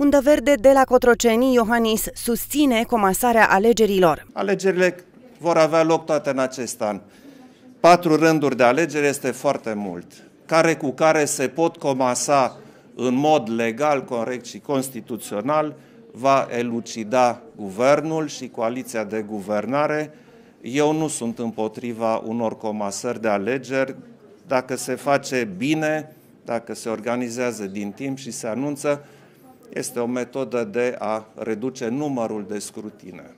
Undă Verde de la Cotroceni, Iohannis susține comasarea alegerilor. Alegerile vor avea loc toate în acest an. Patru rânduri de alegeri este foarte mult, care cu care se pot comasa în mod legal, corect și constituțional, va elucida guvernul și coaliția de guvernare. Eu nu sunt împotriva unor comasări de alegeri. Dacă se face bine, dacă se organizează din timp și se anunță, este o metodă de a reduce numărul de scrutine.